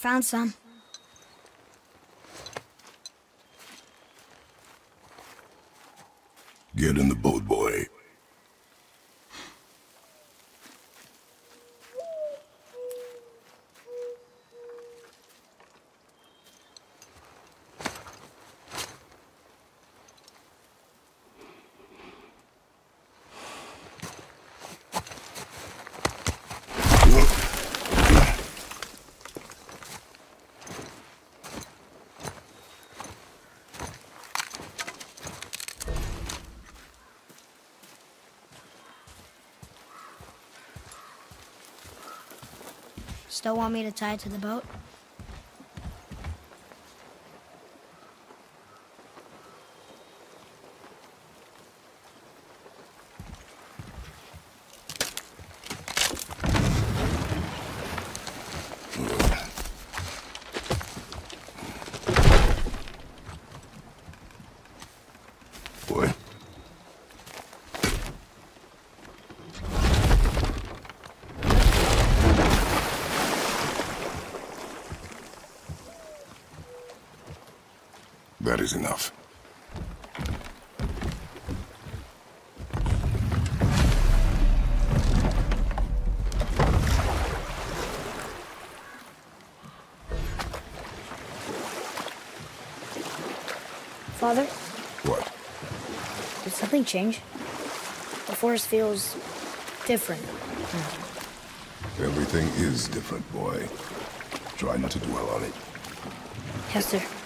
found some. Get in the boat, boy. Still want me to tie it to the boat? Boy. That is enough. Father, What? did something change? The forest feels different. Everything is different, boy. Try not to dwell on it. Yes, sir.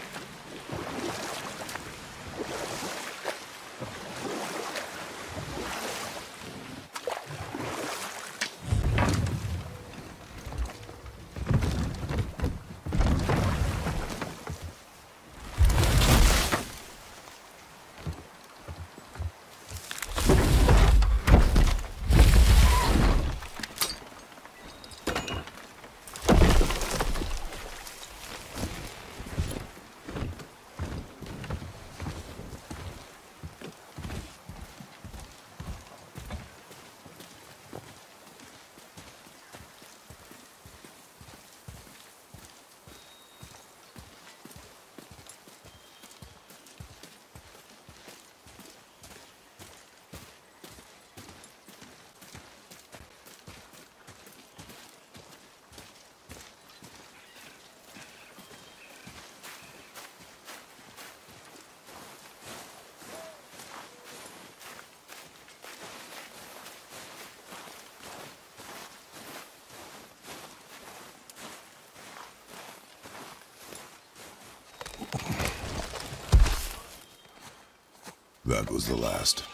That was the last.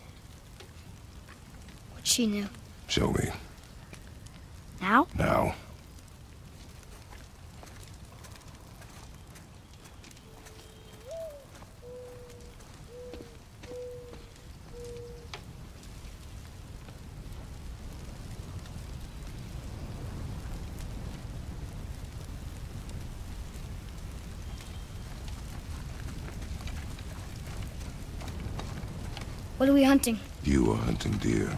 She knew. Show me. Now? Now. What are we hunting? You are hunting deer.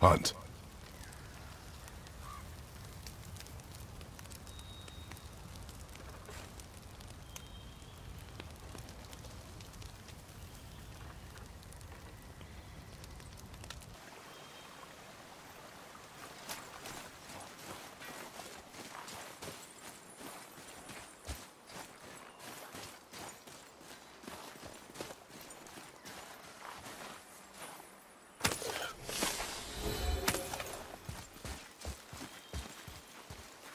Hunt.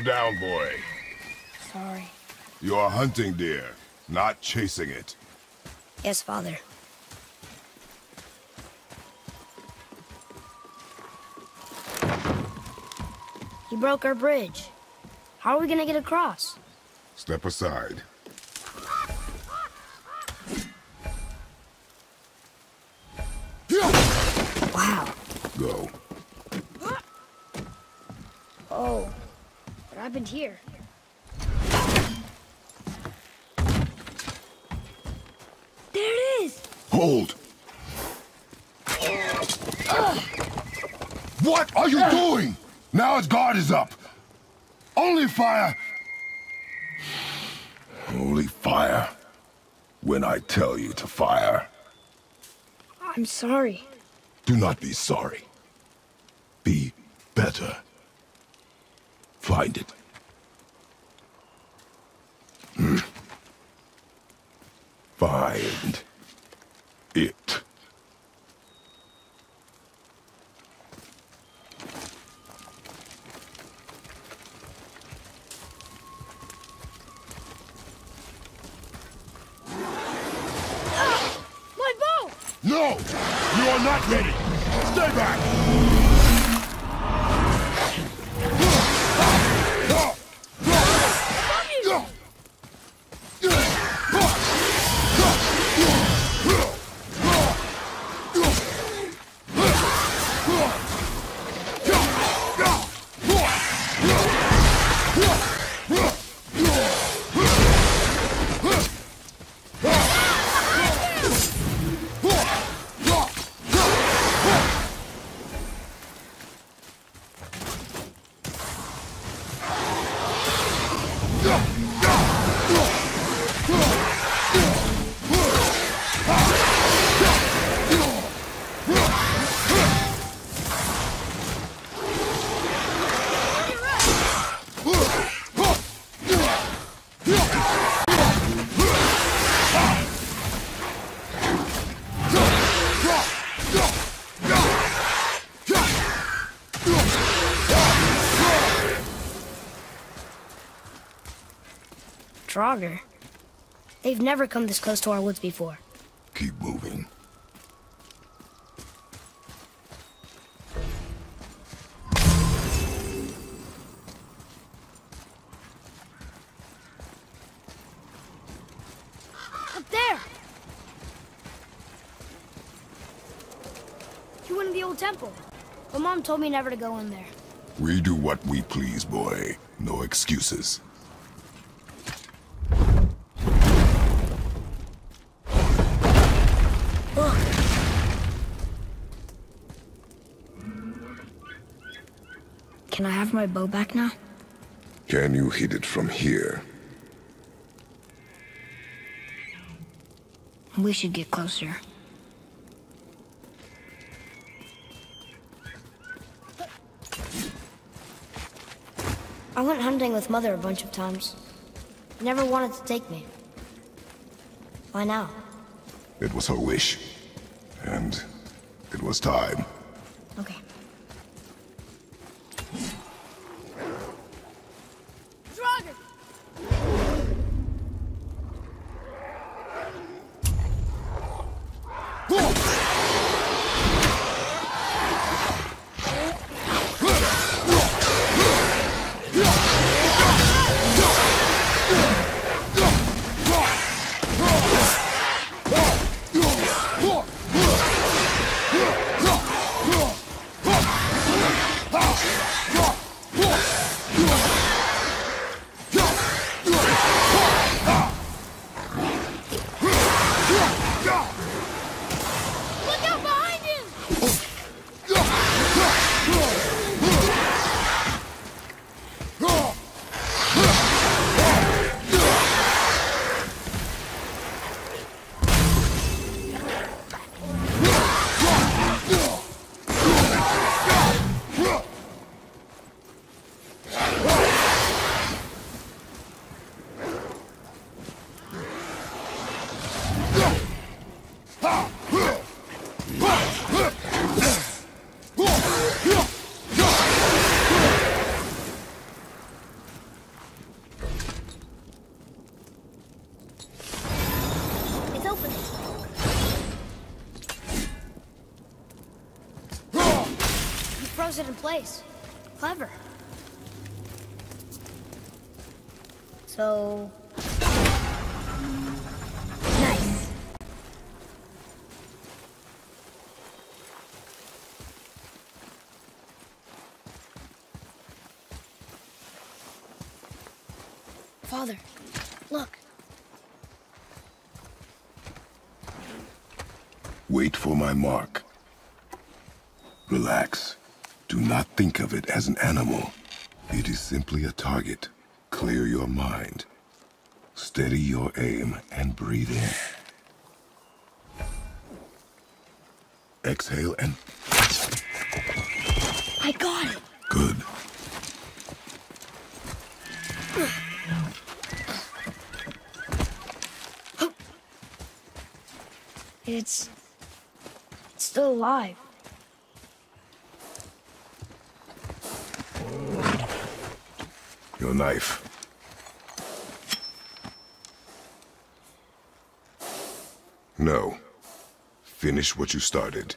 Slow down, boy. Sorry. You are hunting deer, not chasing it. Yes, Father. He broke our bridge. How are we gonna get across? Step aside. Wow. Go. Oh. Happened here? There it is! Hold! What are you doing? Now its guard is up. Only fire. Only fire. When I tell you to fire. I'm sorry. Do not be sorry. Be better. Find it. Hmm. They've never come this close to our woods before. Keep moving. Up there! You went in the old temple. But Mom told me never to go in there. We do what we please, boy. No excuses. Have my bow back now? Can you hit it from here? We should get closer. I went hunting with Mother a bunch of times. Never wanted to take me. Why now? It was her wish. And it was time. ど。It in place. Clever. So... Nice. Father, look. Wait for my mark. Relax. Do not think of it as an animal. It is simply a target. Clear your mind. Steady your aim and breathe in. Exhale and... I got it. Good. It's... It's still alive. Your knife. No. Finish what you started.